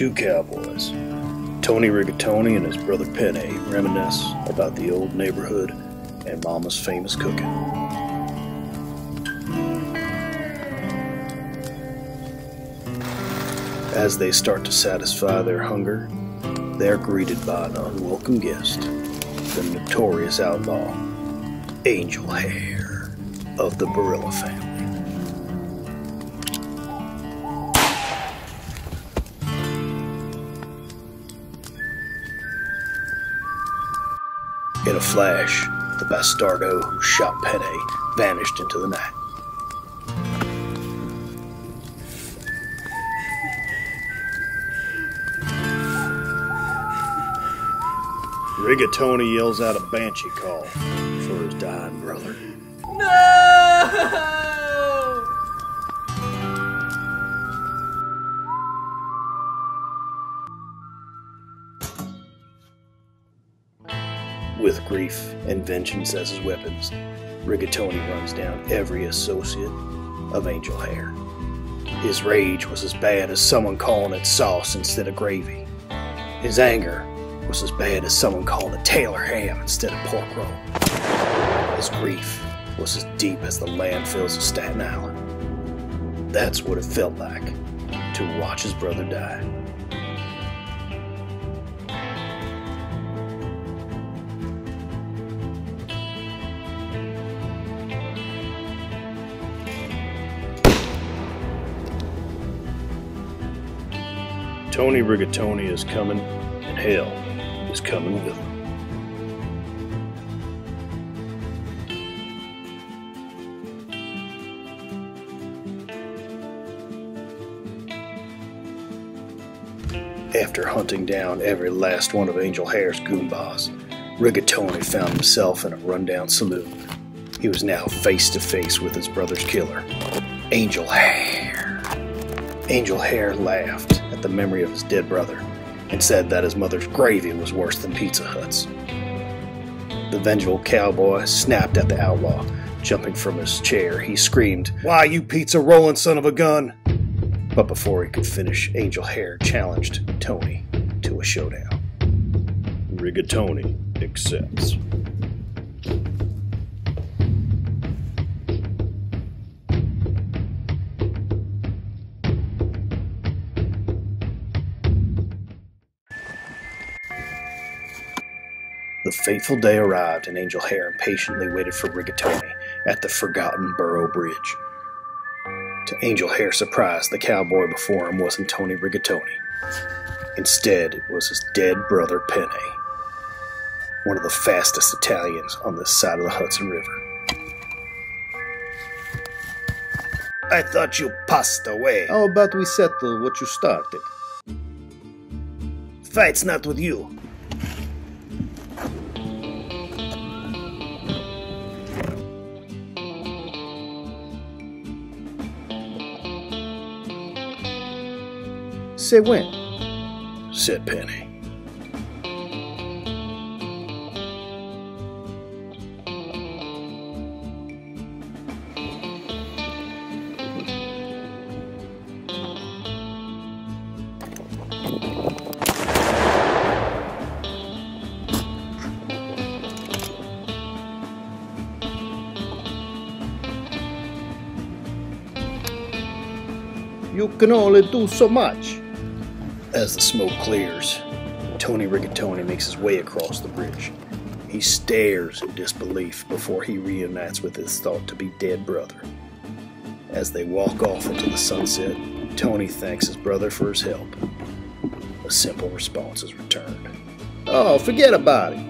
Two cowboys, Tony Rigatoni and his brother Penne, reminisce about the old neighborhood and Mama's famous cooking. As they start to satisfy their hunger, they are greeted by an unwelcome guest, the notorious outlaw, Angel Hair of the Barilla family. In a flash, the bastardo who shot Penne vanished into the night. Rigatoni yells out a banshee call for his dying brother. No! With grief and vengeance as his weapons, Rigatoni runs down every associate of Angel Hair. His rage was as bad as someone calling it sauce instead of gravy. His anger was as bad as someone calling it Taylor ham instead of pork roll. His grief was as deep as the landfills of Staten Island. That's what it felt like to watch his brother die. Tony Rigatoni is coming, and hell is coming with him. After hunting down every last one of Angel Hair's goombas, Rigatoni found himself in a rundown saloon. He was now face to face with his brother's killer, Angel Hair. Angel Hair laughed at the memory of his dead brother and said that his mother's gravy was worse than Pizza Hut's. The vengeful cowboy snapped at the outlaw. Jumping from his chair, he screamed, Why, you pizza rolling son of a gun! But before he could finish, Angel Hair challenged Tony to a showdown. Rigatoni accepts. The fateful day arrived, and Angel Hair impatiently waited for Rigatoni at the forgotten Burrow Bridge. To Angel Hair's surprise, the cowboy before him wasn't Tony Rigatoni. Instead, it was his dead brother Penne, one of the fastest Italians on this side of the Hudson River. I thought you passed away. How about we settle what you started? Fight's not with you. Say when? said Penny. You can only do so much. As the smoke clears, Tony Rigatoni makes his way across the bridge. He stares in disbelief before he reunites with his thought to be dead brother. As they walk off into the sunset, Tony thanks his brother for his help. A simple response is returned. Oh, forget about it.